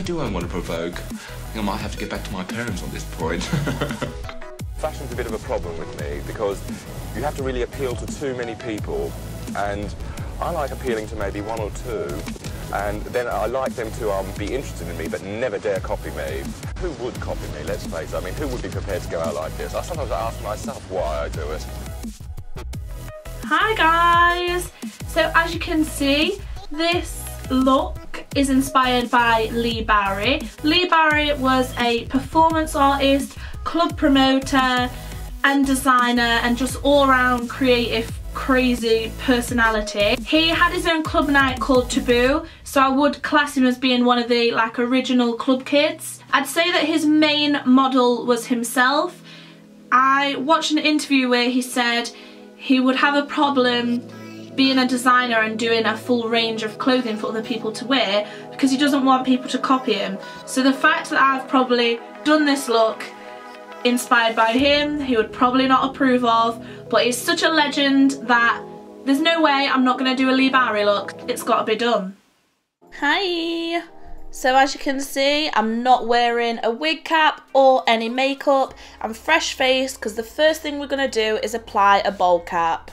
why do I want to provoke? I think I might have to get back to my parents on this point. Fashion's a bit of a problem with me because you have to really appeal to too many people and I like appealing to maybe one or two and then I like them to um, be interested in me but never dare copy me. Who would copy me, let's face it? I mean, who would be prepared to go out like this? I sometimes ask myself why I do it. Hi guys! So as you can see, this look is inspired by Leigh Bowery. Leigh Bowery was a performance artist, club promoter and designer and just all round creative crazy personality. He had his own club night called Taboo, so I would class him as being one of the like original club kids. I'd say that his main model was himself. I watched an interview where he said he would have a problem being a designer and doing a full range of clothing for other people to wear because he doesn't want people to copy him. So the fact that I've probably done this look inspired by him, he would probably not approve of, but he's such a legend that there's no way I'm not going to do a Leigh Bowery look. It's got to be done. Hi! So as you can see, I'm not wearing a wig cap or any makeup. I'm fresh faced because the first thing we're going to do is apply a bald cap.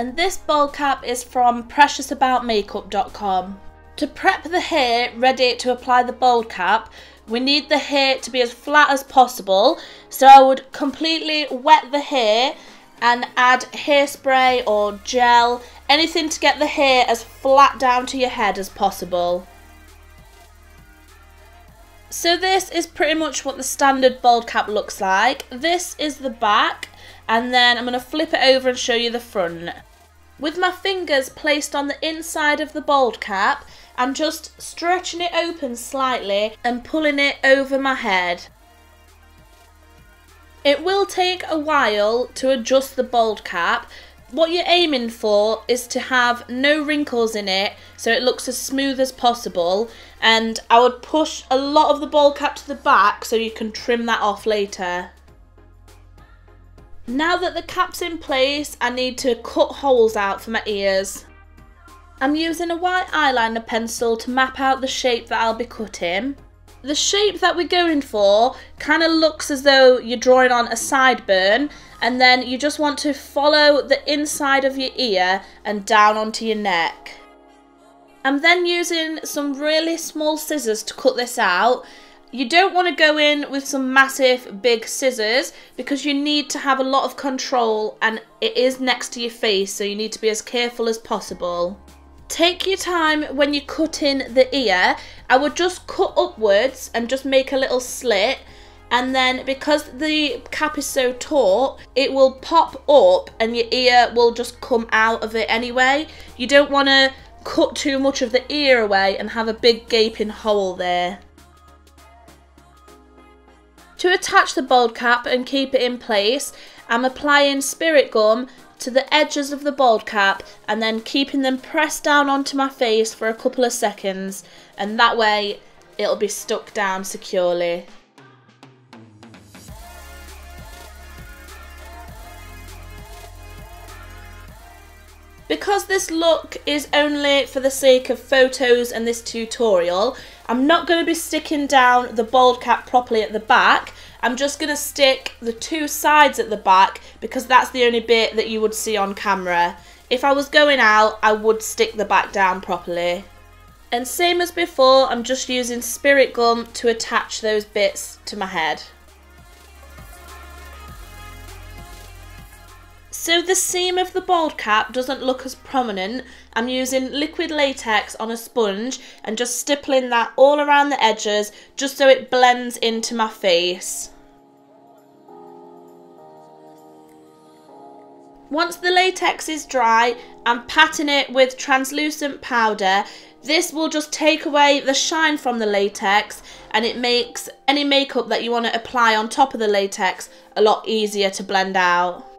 And this bald cap is from preciousaboutmakeup.com. To prep the hair ready to apply the bald cap, we need the hair to be as flat as possible. So I would completely wet the hair and add hairspray or gel, anything to get the hair as flat down to your head as possible. So this is pretty much what the standard bald cap looks like. This is the back and then I'm going to flip it over and show you the front. With my fingers placed on the inside of the bald cap, I'm just stretching it open slightly and pulling it over my head. It will take a while to adjust the bald cap. What you're aiming for is to have no wrinkles in it so it looks as smooth as possible and I would push a lot of the bald cap to the back so you can trim that off later. Now that the cap's in place, I need to cut holes out for my ears. I'm using a white eyeliner pencil to map out the shape that I'll be cutting. The shape that we're going for kind of looks as though you're drawing on a sideburn and then you just want to follow the inside of your ear and down onto your neck. I'm then using some really small scissors to cut this out you don't want to go in with some massive big scissors because you need to have a lot of control and it is next to your face so you need to be as careful as possible. Take your time when you cut in the ear. I would just cut upwards and just make a little slit and then because the cap is so taut it will pop up and your ear will just come out of it anyway. You don't want to cut too much of the ear away and have a big gaping hole there. To attach the bald cap and keep it in place, I'm applying spirit gum to the edges of the bald cap and then keeping them pressed down onto my face for a couple of seconds and that way it'll be stuck down securely. Because this look is only for the sake of photos and this tutorial, I'm not going to be sticking down the bald cap properly at the back. I'm just going to stick the two sides at the back because that's the only bit that you would see on camera. If I was going out, I would stick the back down properly. And same as before, I'm just using spirit gum to attach those bits to my head. So the seam of the bald cap doesn't look as prominent. I'm using liquid latex on a sponge and just stippling that all around the edges just so it blends into my face. Once the latex is dry, I'm patting it with translucent powder. This will just take away the shine from the latex and it makes any makeup that you want to apply on top of the latex a lot easier to blend out.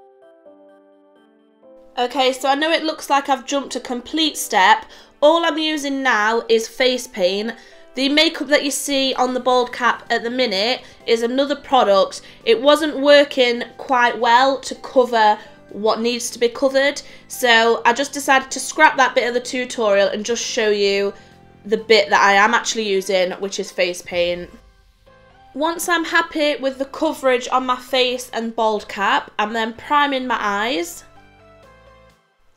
Okay, so I know it looks like I've jumped a complete step. All I'm using now is face paint. The makeup that you see on the bald cap at the minute is another product. It wasn't working quite well to cover what needs to be covered. So I just decided to scrap that bit of the tutorial and just show you the bit that I am actually using, which is face paint. Once I'm happy with the coverage on my face and bald cap, I'm then priming my eyes.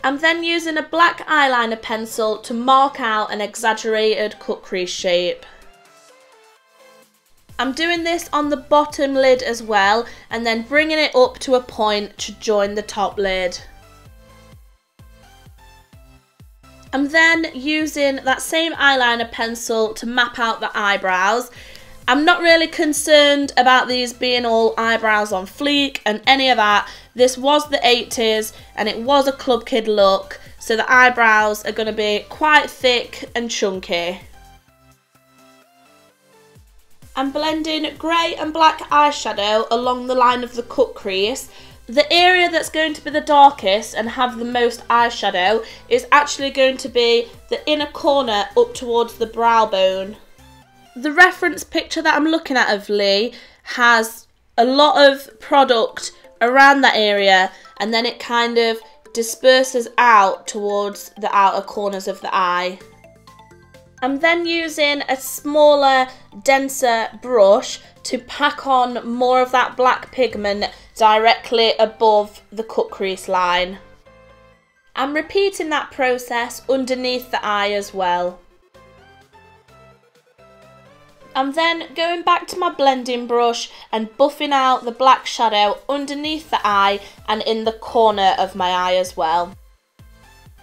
I'm then using a black eyeliner pencil to mark out an exaggerated cut crease shape. I'm doing this on the bottom lid as well and then bringing it up to a point to join the top lid. I'm then using that same eyeliner pencil to map out the eyebrows. I'm not really concerned about these being all eyebrows on fleek and any of that. This was the 80s and it was a club kid look, so the eyebrows are going to be quite thick and chunky. I'm blending grey and black eyeshadow along the line of the cut crease the area that's going to be the darkest and have the most eyeshadow is actually going to be the inner corner up towards the brow bone. The reference picture that I'm looking at of Leigh has a lot of product around that area and then it kind of disperses out towards the outer corners of the eye. I'm then using a smaller, denser brush to pack on more of that black pigment directly above the cut crease line. I'm repeating that process underneath the eye as well. I'm then going back to my blending brush and buffing out the black shadow underneath the eye and in the corner of my eye as well.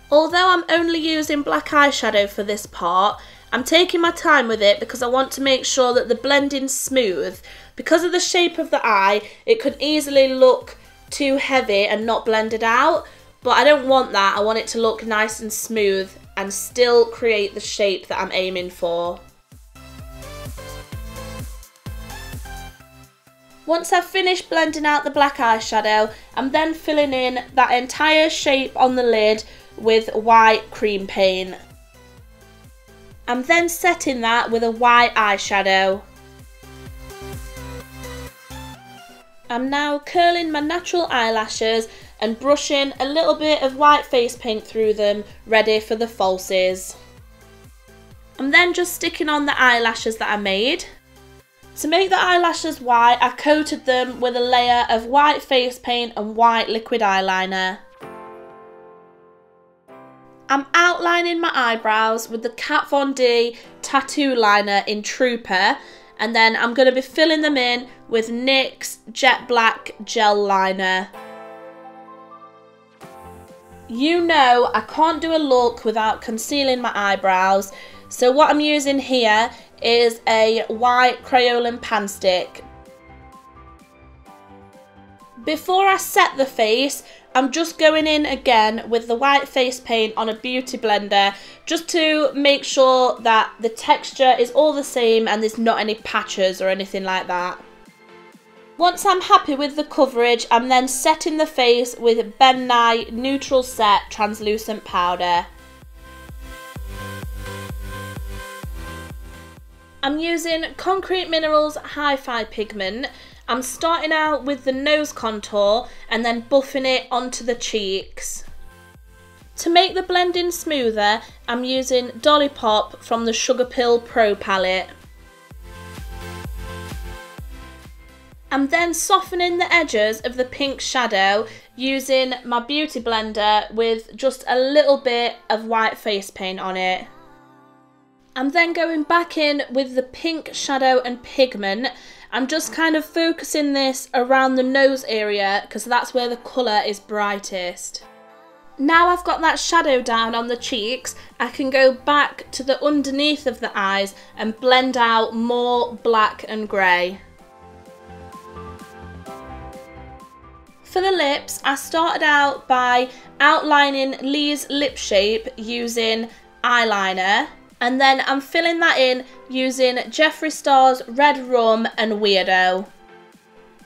Although I'm only using black eyeshadow for this part, I'm taking my time with it because I want to make sure that the blending's smooth. Because of the shape of the eye, it could easily look too heavy and not blended out, but I don't want that. I want it to look nice and smooth and still create the shape that I'm aiming for. Once I've finished blending out the black eyeshadow, I'm then filling in that entire shape on the lid with white cream paint. I'm then setting that with a white eyeshadow. I'm now curling my natural eyelashes and brushing a little bit of white face paint through them, ready for the falsies. I'm then just sticking on the eyelashes that I made. To make the eyelashes white, I coated them with a layer of white face paint and white liquid eyeliner. I'm outlining my eyebrows with the Kat Von D tattoo liner in Trooper and then I'm going to be filling them in with NYX Jet Black Gel Liner. You know I can't do a look without concealing my eyebrows so what I'm using here is a white Kryolan pan stick. Before I set the face, I'm just going in again with the white face paint on a beauty blender just to make sure that the texture is all the same and there's not any patches or anything like that. Once I'm happy with the coverage, I'm then setting the face with Ben Nye Neutral Set Translucent Powder. I'm using Concrete Minerals Hi-Fi Pigment I'm starting out with the nose contour and then buffing it onto the cheeks. To make the blending smoother, I'm using Dolly Pop from the Sugarpill Pro palette. I'm then softening the edges of the pink shadow using my beauty blender with just a little bit of white face paint on it. I'm then going back in with the pink shadow and pigment I'm just kind of focusing this around the nose area because that's where the colour is brightest. Now I've got that shadow down on the cheeks, I can go back to the underneath of the eyes and blend out more black and grey. For the lips, I started out by outlining Leigh's lip shape using eyeliner and then I'm filling that in using Jeffree Star's Red Rum and Weirdo.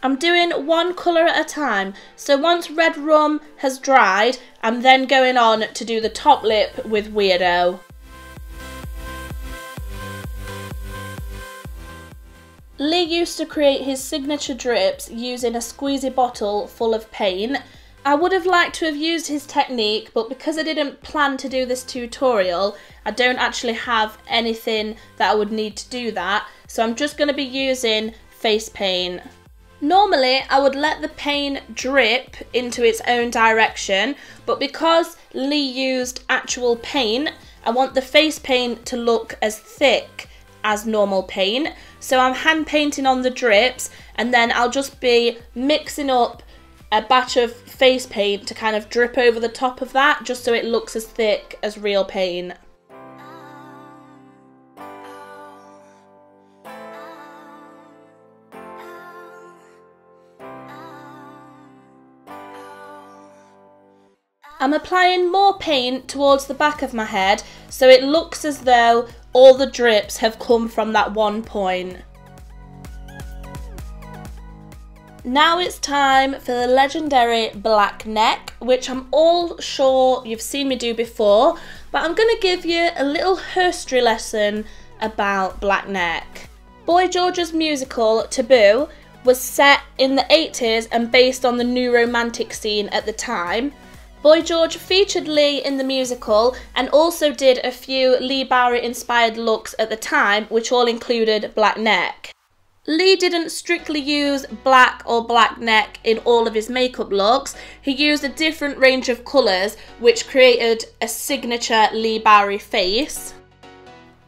I'm doing one colour at a time, so once Redrum has dried, I'm then going on to do the top lip with Weirdo. Leigh used to create his signature drips using a squeezy bottle full of paint I would have liked to have used his technique, but because I didn't plan to do this tutorial, I don't actually have anything that I would need to do that. So I'm just going to be using face paint. Normally, I would let the paint drip into its own direction, but because Leigh used actual paint, I want the face paint to look as thick as normal paint. So I'm hand painting on the drips and then I'll just be mixing up a batch of face paint to kind of drip over the top of that just so it looks as thick as real paint. I'm applying more paint towards the back of my head so it looks as though all the drips have come from that one point. Now it's time for the legendary black neck, which I'm all sure you've seen me do before, but I'm going to give you a little history lesson about black neck. Boy George's musical, Taboo, was set in the 80s and based on the new romantic scene at the time. Boy George featured Leigh in the musical and also did a few Leigh Bowery inspired looks at the time, which all included black neck. Leigh didn't strictly use black or black neck in all of his makeup looks. He used a different range of colours which created a signature Leigh Bowery face.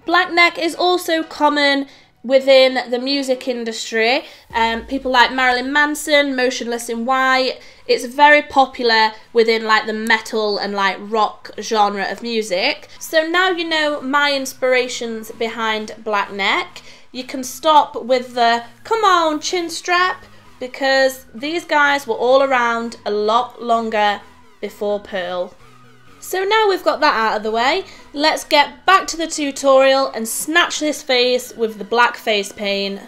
Black neck is also common within the music industry. Um, people like Marilyn Manson, Motionless in White. It's very popular within like the metal and like rock genre of music. So now you know my inspirations behind Black Neck you can stop with the come on chin strap because these guys were all around a lot longer before Pearl. So now we've got that out of the way, let's get back to the tutorial and snatch this face with the black face paint.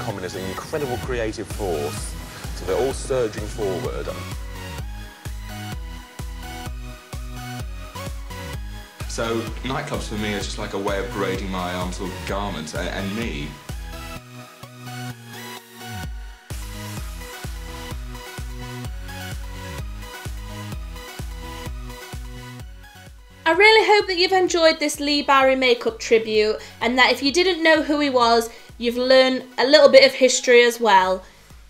One thing they've got in common is an incredible creative force. So they're all surging forward. So nightclubs for me are just like a way of grading my um, sort of garments and, and me. I really hope that you've enjoyed this Leigh Bowery makeup tribute and that if you didn't know who he was, You've learned a little bit of history as well.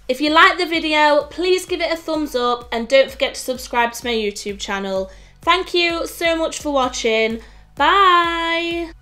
If you like the video, please give it a thumbs up and don't forget to subscribe to my YouTube channel. Thank you so much for watching. Bye!